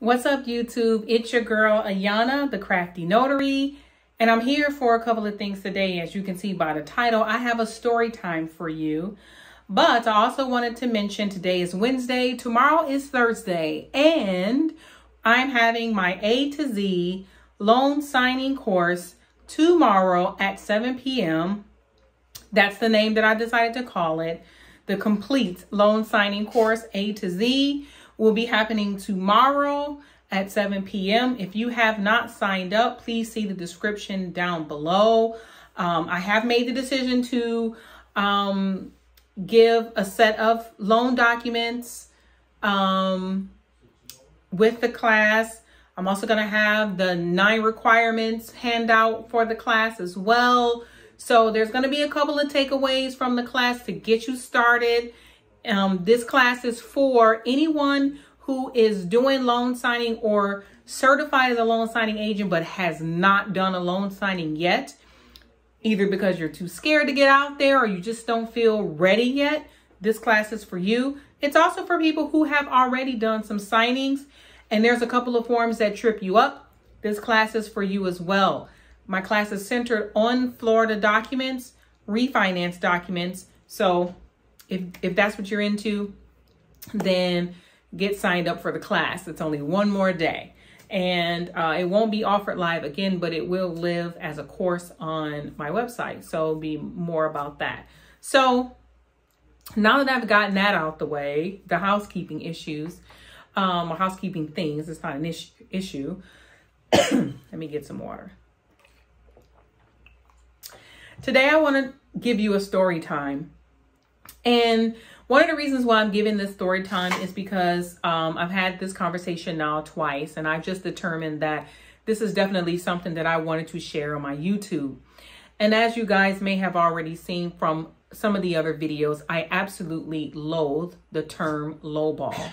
What's up, YouTube? It's your girl, Ayana, the Crafty Notary, and I'm here for a couple of things today. As you can see by the title, I have a story time for you. But I also wanted to mention today is Wednesday, tomorrow is Thursday, and I'm having my A to Z loan signing course tomorrow at 7 p.m. That's the name that I decided to call it. The complete loan signing course A to Z will be happening tomorrow at 7 p.m. If you have not signed up, please see the description down below. Um, I have made the decision to um, give a set of loan documents um, with the class. I'm also going to have the nine requirements handout for the class as well. So there's going to be a couple of takeaways from the class to get you started. Um, this class is for anyone who is doing loan signing or certified as a loan signing agent but has not done a loan signing yet, either because you're too scared to get out there or you just don't feel ready yet. This class is for you. It's also for people who have already done some signings and there's a couple of forms that trip you up. This class is for you as well. My class is centered on Florida documents, refinance documents. So if, if that's what you're into, then get signed up for the class. It's only one more day. And uh, it won't be offered live again, but it will live as a course on my website. So be more about that. So now that I've gotten that out the way, the housekeeping issues, um, housekeeping things, it's not an issue. issue. Let me get some water. Today, I want to give you a story time. And one of the reasons why I'm giving this story time is because um, I've had this conversation now twice, and I've just determined that this is definitely something that I wanted to share on my YouTube. And as you guys may have already seen from some of the other videos, I absolutely loathe the term lowball,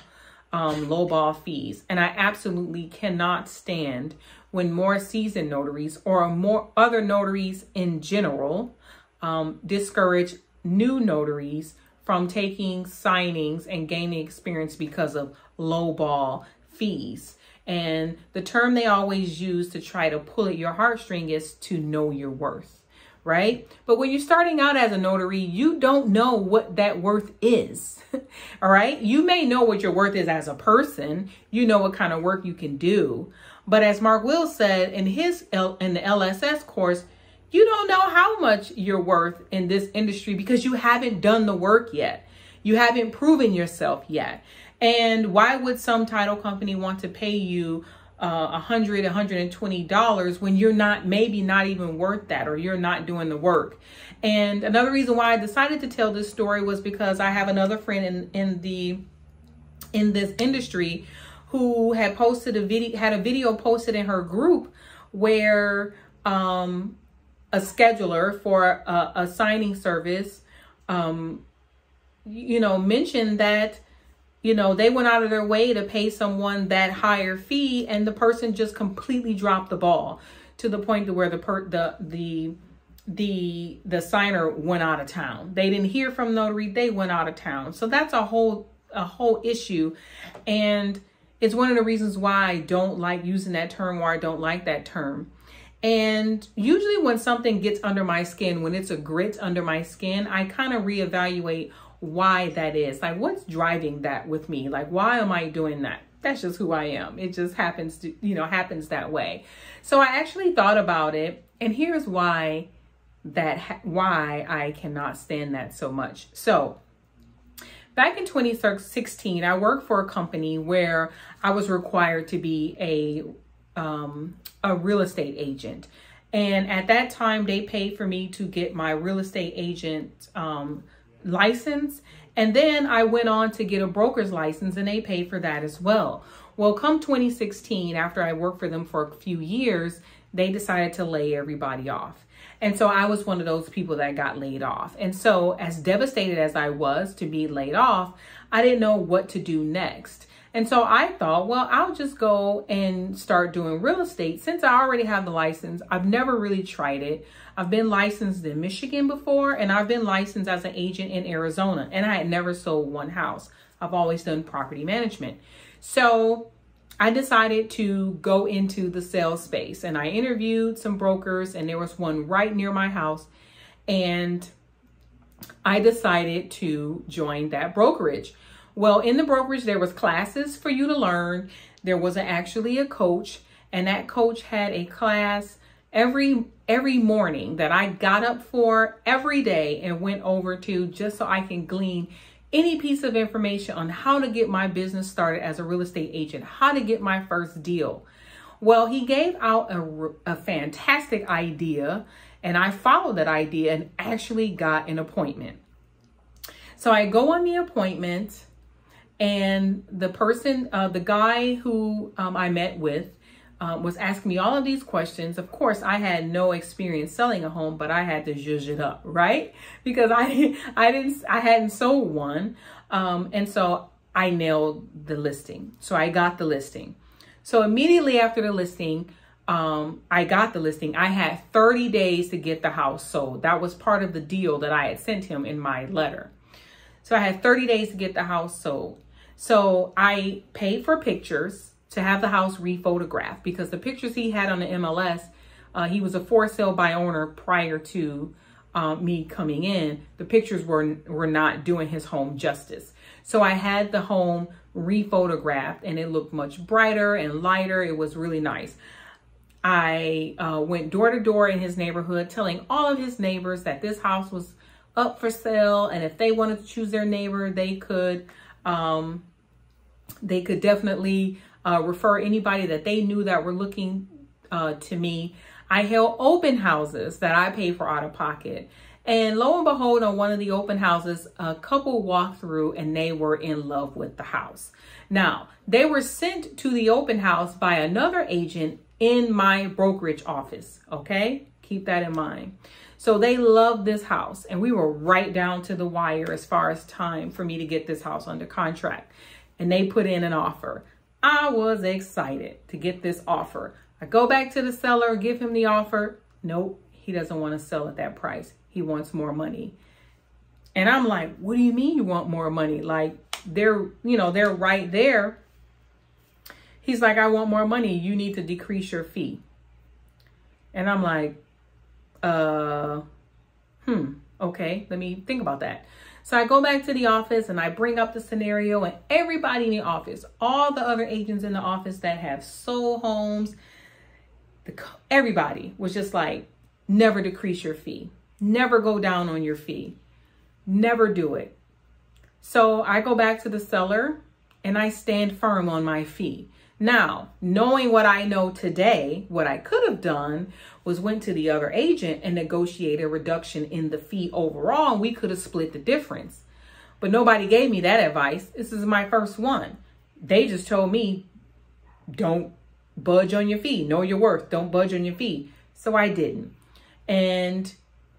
um, lowball fees. And I absolutely cannot stand when more seasoned notaries or more other notaries in general um, discourage new notaries from taking signings and gaining experience because of lowball fees. And the term they always use to try to pull at your heartstring is to know your worth, right? But when you're starting out as a notary, you don't know what that worth is, all right? You may know what your worth is as a person. You know what kind of work you can do. But as Mark Wills said in his L, in the LSS course, you don't know how much you're worth in this industry because you haven't done the work yet. You haven't proven yourself yet. And why would some title company want to pay you uh, $100, $120 when you're not, maybe not even worth that or you're not doing the work? And another reason why I decided to tell this story was because I have another friend in, in the, in this industry who had posted a video, had a video posted in her group where um, a scheduler for a, a signing service, um, you know, mentioned that, you know, they went out of their way to pay someone that higher fee and the person just completely dropped the ball to the point to where the per the the the the signer went out of town. They didn't hear from notary, they went out of town. So that's a whole a whole issue and it's one of the reasons why I don't like using that term or I don't like that term. And usually when something gets under my skin, when it's a grit under my skin, I kind of reevaluate why that is. Like what's driving that with me? Like why am I doing that? That's just who I am. It just happens to, you know, happens that way. So I actually thought about it and here's why that why I cannot stand that so much. So Back in 2016, I worked for a company where I was required to be a um, a real estate agent. And at that time, they paid for me to get my real estate agent um, license. And then I went on to get a broker's license and they paid for that as well. Well, come 2016, after I worked for them for a few years, they decided to lay everybody off. And so I was one of those people that got laid off. And so as devastated as I was to be laid off, I didn't know what to do next. And so I thought, well, I'll just go and start doing real estate since I already have the license. I've never really tried it. I've been licensed in Michigan before and I've been licensed as an agent in Arizona and I had never sold one house. I've always done property management. So I decided to go into the sales space and I interviewed some brokers and there was one right near my house and I decided to join that brokerage. Well, in the brokerage, there was classes for you to learn. There wasn't actually a coach and that coach had a class every every morning that I got up for every day and went over to just so I can glean any piece of information on how to get my business started as a real estate agent, how to get my first deal. Well, he gave out a, a fantastic idea and I followed that idea and actually got an appointment. So I go on the appointment and the person, uh, the guy who um, I met with, um, was asking me all of these questions. Of course, I had no experience selling a home, but I had to zhuzh it up, right? Because I I didn't I hadn't sold one, um, and so I nailed the listing. So I got the listing. So immediately after the listing, um, I got the listing. I had 30 days to get the house sold. That was part of the deal that I had sent him in my letter. So I had 30 days to get the house sold. So I paid for pictures to have the house rephotographed because the pictures he had on the MLS, uh, he was a for sale by owner prior to uh, me coming in. The pictures were were not doing his home justice. So I had the home rephotographed and it looked much brighter and lighter. It was really nice. I uh, went door to door in his neighborhood telling all of his neighbors that this house was up for sale and if they wanted to choose their neighbor, they could um, they could definitely uh, refer anybody that they knew that were looking uh, to me. I held open houses that I paid for out of pocket. And lo and behold, on one of the open houses, a couple walked through and they were in love with the house. Now, they were sent to the open house by another agent in my brokerage office. Okay, keep that in mind. So they loved this house, and we were right down to the wire as far as time for me to get this house under contract. And they put in an offer. I was excited to get this offer. I go back to the seller, give him the offer. Nope, he doesn't want to sell at that price. He wants more money. And I'm like, what do you mean you want more money? Like they're, you know, they're right there. He's like, I want more money. You need to decrease your fee. And I'm like, uh, hmm, okay, let me think about that. So I go back to the office and I bring up the scenario and everybody in the office, all the other agents in the office that have sold homes, the, everybody was just like, never decrease your fee. Never go down on your fee. Never do it. So I go back to the seller and I stand firm on my fee. Now, knowing what I know today, what I could have done was went to the other agent and negotiated a reduction in the fee overall, and we could have split the difference. But nobody gave me that advice. This is my first one. They just told me, don't budge on your fee. Know your worth. Don't budge on your fee. So I didn't. And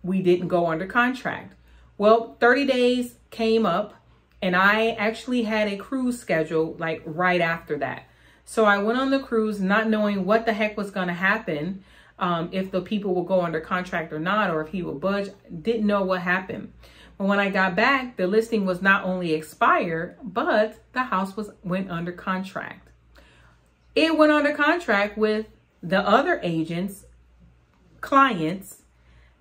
we didn't go under contract. Well, 30 days came up and I actually had a cruise scheduled like right after that. So I went on the cruise not knowing what the heck was going to happen um, if the people would go under contract or not, or if he would budge. Didn't know what happened. But when I got back, the listing was not only expired, but the house was went under contract. It went under contract with the other agents, clients,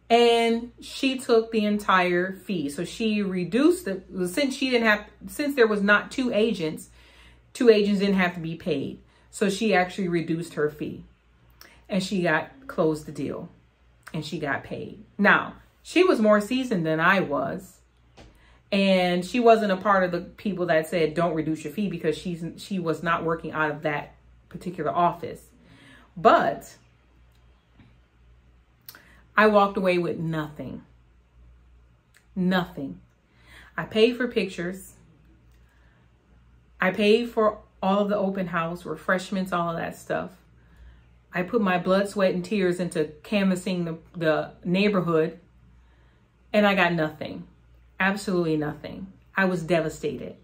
and she took the entire fee. So she reduced the since she didn't have since there was not two agents, two agents didn't have to be paid. So she actually reduced her fee and she got closed the deal and she got paid. Now, she was more seasoned than I was. And she wasn't a part of the people that said don't reduce your fee because she's she was not working out of that particular office. But I walked away with nothing. Nothing. I paid for pictures. I paid for all of the open house, refreshments, all of that stuff. I put my blood, sweat, and tears into canvassing the, the neighborhood, and I got nothing. Absolutely nothing. I was devastated.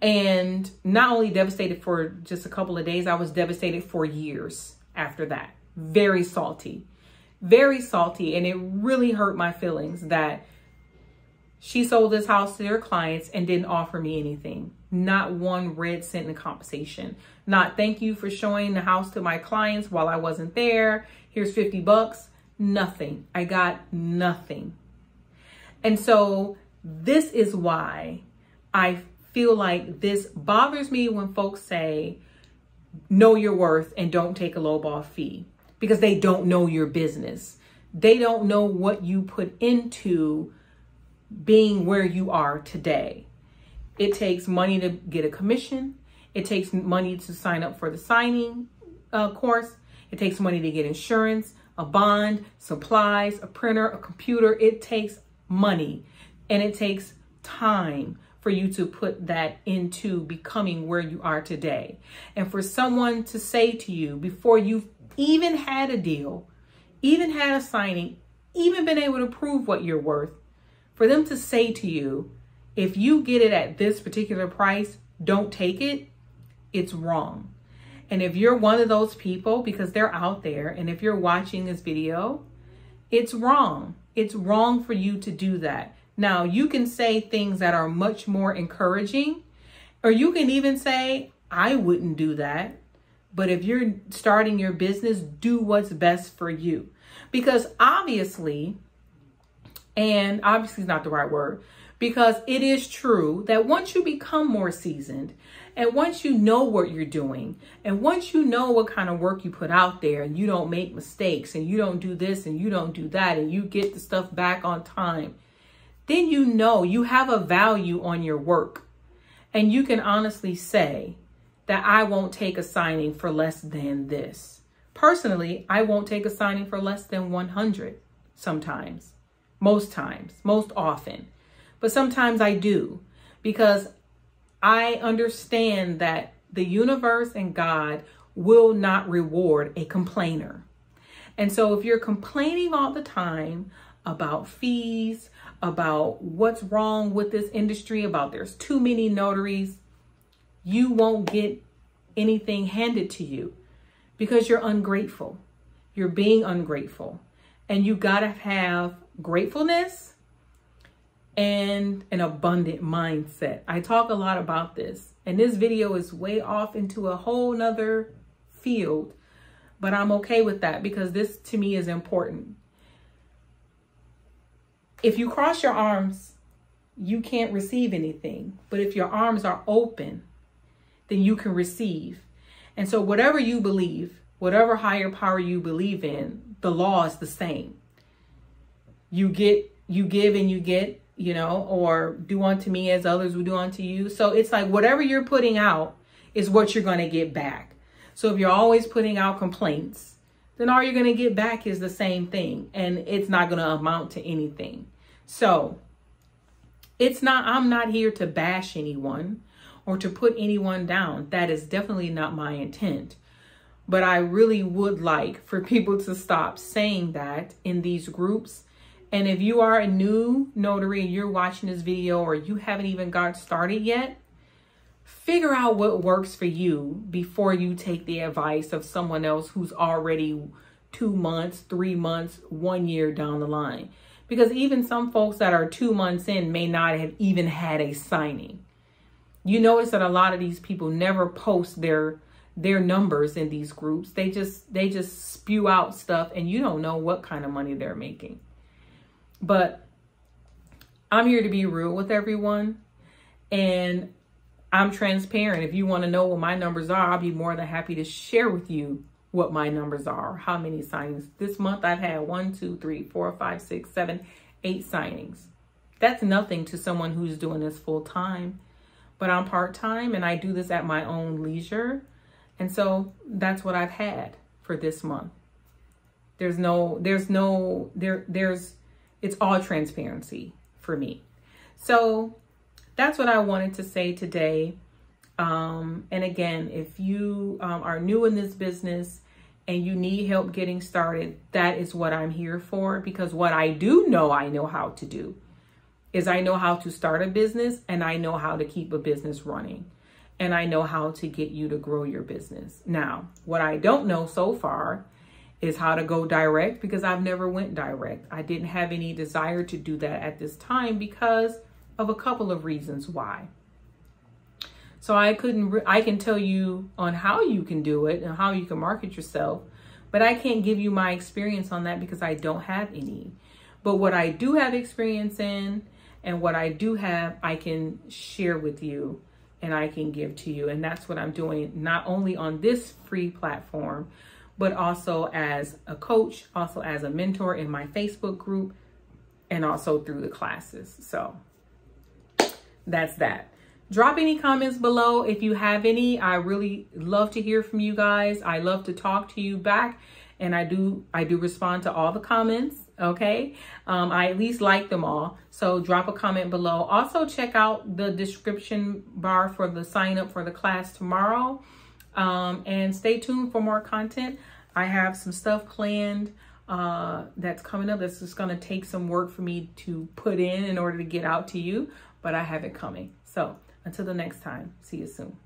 And not only devastated for just a couple of days, I was devastated for years after that. Very salty. Very salty. And it really hurt my feelings that She sold this house to their clients and didn't offer me anything. Not one red cent in compensation. Not thank you for showing the house to my clients while I wasn't there. Here's 50 bucks. Nothing. I got nothing. And so this is why I feel like this bothers me when folks say, know your worth and don't take a lowball fee because they don't know your business. They don't know what you put into being where you are today. It takes money to get a commission. It takes money to sign up for the signing uh, course. It takes money to get insurance, a bond, supplies, a printer, a computer. It takes money and it takes time for you to put that into becoming where you are today. And for someone to say to you before you've even had a deal, even had a signing, even been able to prove what you're worth, for them to say to you, if you get it at this particular price, don't take it, it's wrong. And if you're one of those people, because they're out there, and if you're watching this video, it's wrong. It's wrong for you to do that. Now, you can say things that are much more encouraging, or you can even say, I wouldn't do that. But if you're starting your business, do what's best for you. Because obviously, and obviously is not the right word because it is true that once you become more seasoned and once you know what you're doing and once you know what kind of work you put out there and you don't make mistakes and you don't do this and you don't do that and you get the stuff back on time, then you know you have a value on your work. And you can honestly say that I won't take a signing for less than this. Personally, I won't take a signing for less than 100 sometimes most times, most often. But sometimes I do because I understand that the universe and God will not reward a complainer. And so if you're complaining all the time about fees, about what's wrong with this industry, about there's too many notaries, you won't get anything handed to you because you're ungrateful. You're being ungrateful. And you got to have gratefulness and an abundant mindset. I talk a lot about this and this video is way off into a whole nother field, but I'm okay with that because this to me is important. If you cross your arms, you can't receive anything. But if your arms are open, then you can receive. And so whatever you believe, whatever higher power you believe in, the law is the same. You get you give and you get you know or do unto me as others will do unto you. So it's like whatever you're putting out is what you're going to get back. So if you're always putting out complaints then all you're going to get back is the same thing and it's not going to amount to anything. So it's not i'm not here to bash anyone or to put anyone down that is definitely not my intent but i really would like for people to stop saying that in these groups and if you are a new notary and you're watching this video or you haven't even got started yet, figure out what works for you before you take the advice of someone else who's already two months, three months, one year down the line. Because even some folks that are two months in may not have even had a signing. You notice that a lot of these people never post their their numbers in these groups. They just they just spew out stuff and you don't know what kind of money they're making. But I'm here to be real with everyone. And I'm transparent. If you want to know what my numbers are, I'll be more than happy to share with you what my numbers are, how many signings. This month I've had one, two, three, four, five, six, seven, eight signings. That's nothing to someone who's doing this full time, but I'm part time and I do this at my own leisure. And so that's what I've had for this month. There's no, there's no, there, there's, it's all transparency for me. So that's what I wanted to say today. Um, and again, if you um, are new in this business and you need help getting started, that is what I'm here for. Because what I do know I know how to do is I know how to start a business and I know how to keep a business running. And I know how to get you to grow your business. Now, what I don't know so far is how to go direct because I've never went direct. I didn't have any desire to do that at this time because of a couple of reasons why. So I couldn't, I can tell you on how you can do it and how you can market yourself, but I can't give you my experience on that because I don't have any. But what I do have experience in and what I do have, I can share with you and I can give to you. And that's what I'm doing, not only on this free platform, but also as a coach, also as a mentor in my Facebook group, and also through the classes. So that's that. Drop any comments below if you have any. I really love to hear from you guys. I love to talk to you back and I do I do respond to all the comments okay? Um, I at least like them all. So drop a comment below. Also check out the description bar for the sign up for the class tomorrow. Um, and stay tuned for more content. I have some stuff planned uh, that's coming up that's just gonna take some work for me to put in in order to get out to you but I have it coming. So until the next time see you soon